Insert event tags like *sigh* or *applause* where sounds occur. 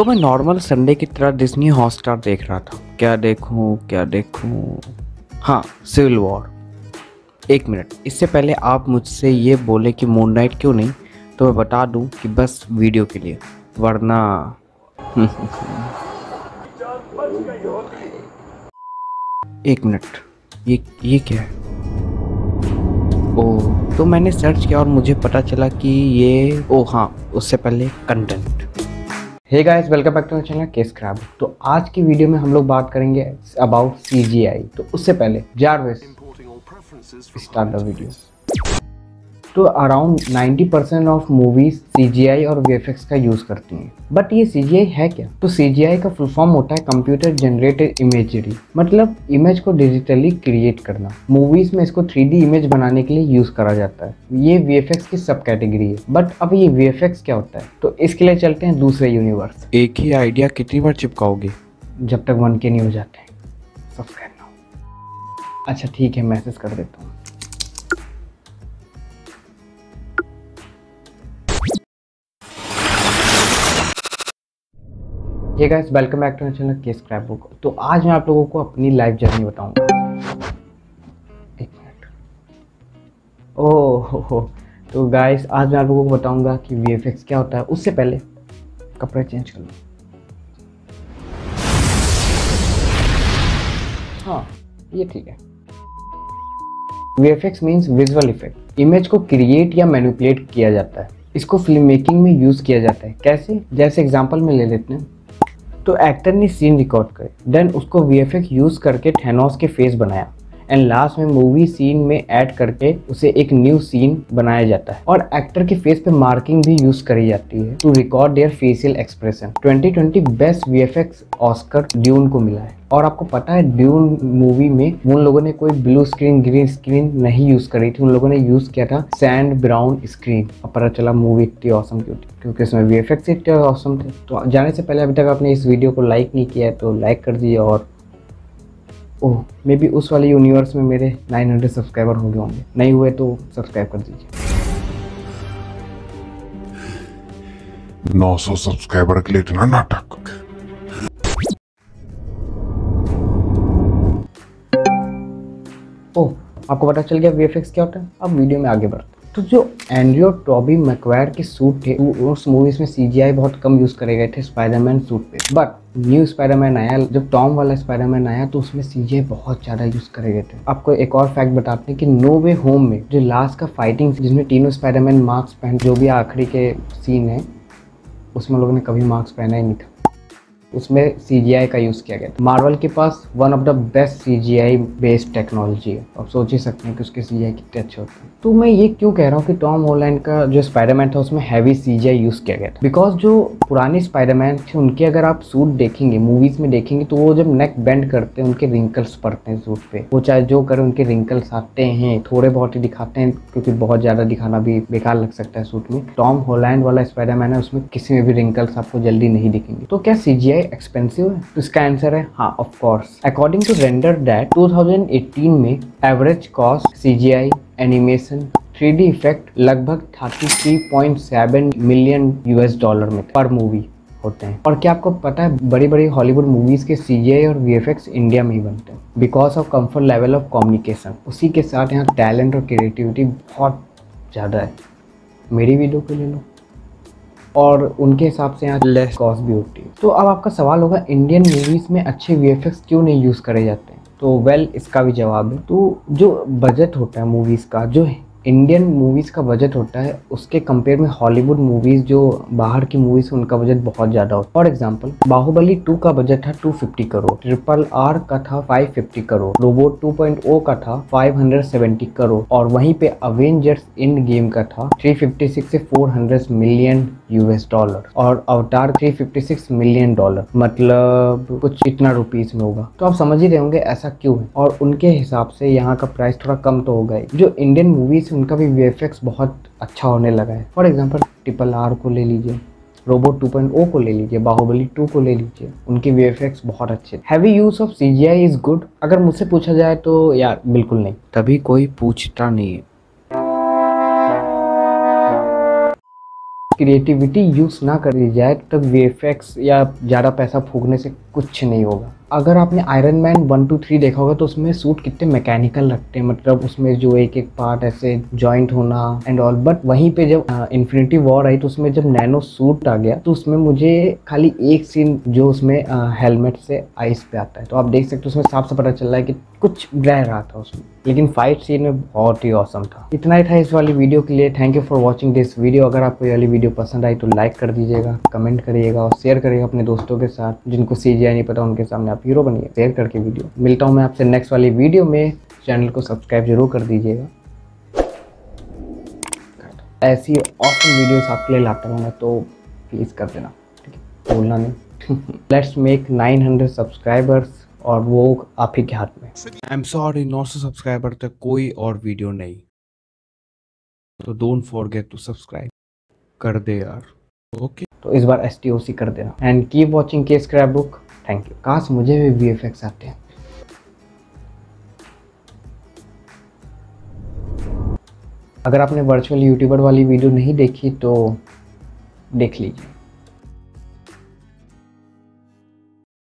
तो मैं normal Sunday की तरह डिज्नी हॉटस्टार देख रहा था। क्या देखूँ क्या देखूँ? हाँ सिविल वॉर एक मिनट इससे पहले आप मुझसे ये बोले कि मून नाइट क्यों नहीं? तो मैं बता दूँ कि बस वीडियो के लिए। वरना *laughs* एक मिनट ये ये क्या है? ओ तो मैंने सर्च किया और मुझे पता चला कि ये ओ हाँ उससे पहले content hey guys welcome back to my channel K scrap तो आज की वीडियो में हम लोग बात करेंगे अबाउट सीजीआई तो उससे पहले जारवेस स्टार्ट द वीडियो तो around 90 percent of movies CGI और वीएफएक्स का यूज़ करती हैं। बट ये सी है क्या? तो सीजीआई का फुल फॉर्म होता है कंप्यूटर जनरेटेड इमेजरी मतलब इमेज को डिजिटली क्रिएट करना। मूवीज़ में इसको थ्री इमेज बनाने के लिए यूज़ करा जाता है। ये वीएफएक्स की सब कैटेगरी है। बट अब ये वी क्या होता है? तो इसके लिए चलते हैं दूसरे यूनिवर्स एक ही आइडिया कितनी बार चिपकाओगे? जब तक वन के नहीं हो जाते सब्सक्राइब ना अच्छा ठीक है मैसेज कर देता हूँ। ये guys welcome back to my channel K scrap book तो आज मैं आप लोगों को अपनी लाइफ जर्नी बताऊँगा एक मिनट ओह हो तो गाइस आज मैं आप लोगों को बताऊँगा कि वीएफएक्स क्या होता है। उससे पहले कपड़े चेंज कर लो हाँ ये ठीक है। V F X means visual effect image को क्रिएट या मैनिपुलेट किया जाता है। इसको फ़िल्म मेकिंग में यूज़ किया जाता है। कैसे? जैसे एग्ज़ाम्पल में ले लेते हैं। तो एक्टर ने सीन रिकॉर्ड करे। देन उसको वी यूज़ करके थेनोस के फेस बनाया। एंड लास्ट में मूवी सीन में ऐड करके उसे एक न्यू सीन बनाया जाता है। और एक्टर के फेस पे मार्किंग भी यूज़ करी जाती है to record their facial expression 2020 best VFX Oscar Dune को मिला है। और आपको पता है ड्यून मूवी में उन लोगों ने कोई ब्लू स्क्रीन ग्रीन स्क्रीन नहीं यूज़ करी थी। उन लोगों ने यूज़ किया था सैंड ब्राउन स्क्रीन और पता चला मूवी इतनी औसम क्यों थी? क्योंकि इसमें वी इतने औसम थे। तो जाने से पहले अभी तक आपने इस वीडियो को लाइक नहीं किया है तो लाइक कर दीजिए और ओह मे बी उस वाले यूनिवर्स में मेरे 900 सब्सक्राइबर हो गए होंगे। नहीं हुए तो सब्सक्राइब कर दीजिए। 900 सब्सक्राइबर के लिए इतना नाटक। ओह आपको पता चल गया वीएफएक्स क्या होता है? अब वीडियो में आगे बढ़ते तो जो एंड्रियो टॉबी मैकवायर के सूट थे उस मूवीज़ में सीजीआई बहुत कम यूज़ करे गए थे स्पाइडरमैन सूट पे। बट न्यू स्पाइडरमैन आया, जब टॉम वाला स्पाइडरमैन आया तो उसमें सीजीआई बहुत ज़्यादा यूज़ करे गए थे। आपको एक और फैक्ट बताते हैं कि नो वे होम में जो लास्ट का फाइटिंग जिसमें तीनों स्पाइडरमैन मास्क पहन, जो भी आखिरी के सीन है, उसमें लोगों ने कभी मास्क पहना ही नहीं था। उसमें सीजीआई का यूज़ किया गया था। मार्वल के पास one of the best C G I based technology है। आप सोच ही सकते हैं कि उसके सी जी आई कितने अच्छे होते हैं। तो मैं ये क्यों कह रहा हूँ कि टॉम होलैंड का जो स्पाइडरमैन था, उसमें हैवी सी जी आई यूज़ किया गया था। बिकॉज़ जो पुराने स्पाइडरमैन थे, उनके अगर आप सूट देखेंगे मूवीज़ में देखेंगे तो वो जब नेक बेंड करते हैं, उनके रिंकल्स पड़ते हैं सूट पे। वो चाहे जो करें, उनके रिंकल्स आते हैं, थोड़े बहुत ही दिखाते हैं, क्योंकि बहुत ज़्यादा दिखाना भी बेकार लग सकता है सूट में। टॉम होलैंड वाला स्पाइडरमैन है, उसमें किसी में भी रिंकल्स आपको जल्दी नहीं दिखेंगे। तो क्या सीजीआई एक्सपेंसिव है तो इसका आंसर है हाँ of course according to render that 2018 में average cost CGI animation 3D effect लगभग 33.7 मिलियन यूएस डॉलर में पर मूवी होते हैं। और क्या आपको पता है बड़ी बड़ी हॉलीवुड मूवीज़ के सीजीआई और वी इंडिया में ही बनते हैं। Because of comfort level of communication उसी के साथ यहाँ टैलेंट और क्रिएटिविटी बहुत ज़्यादा है। मेरी वीडियो को ले लो। और उनके हिसाब से यहाँ लेस कॉस्ट भी होती है। तो अब आपका सवाल होगा इंडियन मूवीज़ में अच्छे वीएफएक्स क्यों नहीं यूज़ करे जाते हैं? तो वेल इसका भी जवाब है। तो जो बजट होता है मूवीज़ का जो इंडियन मूवीज़ का बजट होता है, उसके कंपेयर में हॉलीवुड मूवीज़ जो बाहर की मूवीज़ उनका बजट बहुत ज़्यादा होता है। फॉर एग्जांपल बाहुबली टू का बजट था 250 करोड़ ट्रिपल आर का था 550 करोड़ रोबोट 2.0 का था 570 करोड़ और वहीं पे अवेंजर्स इन गेम का था 356 से 400 मिलियन यूएस डॉलर और अवतार 356 मिलियन डॉलर मतलब कुछ इतना रुपीज़ में होगा। तो आप समझ ही रहे होंगे ऐसा क्यों है? और उनके हिसाब से यहाँ का प्राइस थोड़ा कम तो होगा जो इंडियन मूवीज़ उनका भी वीएफएक्स बहुत अच्छा होने लगा है। फॉर एग्ज़ाम्पल ट्रिपल आर को ले लीजिए रोबोट 2.0 को ले लीजिए बाहुबली 2 को ले लीजिए उनके वी बहुत अच्छे heavy use of C G I is good अगर मुझसे पूछा जाए तो यार बिल्कुल नहीं। तभी कोई पूछता नहीं है। क्रिएटिविटी यूज़ ना करी जाए तो वी या ज़्यादा पैसा फूकने से कुछ नहीं होगा। अगर आपने Iron Man one two three देखा होगा तो उसमें सूट कितने मैकेनिकल लगते हैं। मतलब उसमें जो एक एक पार्ट ऐसे जॉइंट होना एंड ऑल बट वहीं पे जब इन्फिनिटी वॉर आई तो उसमें जब नैनो सूट आ गया तो उसमें मुझे खाली एक सीन जो उसमें हेलमेट से आइस पे आता है। तो आप देख सकते हो, उसमें साफ़ से पता चल रहा है कि कुछ रह रहा था उसमें। लेकिन फाइट सीन में बहुत ही औसम था। इतना ही था इस वाली वीडियो के लिए। Thank you for watching this video अगर आपको ये वाली वीडियो पसंद आई तो लाइक कर दीजिएगा कमेंट करिएगा और शेयर करिएगा अपने दोस्तों के साथ, जिनको सी नहीं पता, उनके सामने आप हीरो बनिए शेयर करके वीडियो। मिलता हूँ मैं आपसे नेक्स्ट वाली वीडियो में। चैनल को सब्सक्राइब ज़रूर कर दीजिएगा। ऐसी ऑसम वीडियोस आपके लिए लाता रहूँगा तो प्लीज़ कर देना ठीक है? बोलना नहीं। लेट्स मेक 900 सब्सक्राइबर्स और वो आप ही के हाथ में। आई एम सॉरी नौ सौ सब्सक्राइबर तक कोई और वीडियो नहीं। तो डोंट फॉरगेट टू सब्सक्राइब कर दे यार। Okay okay. तो इस बार एस कर देना। And keep watching K scrap book thank you काश मुझे भी वी आते हैं? अगर आपने वर्चुअल यूट्यूबर वाली वीडियो नहीं देखी तो देख लीजिए।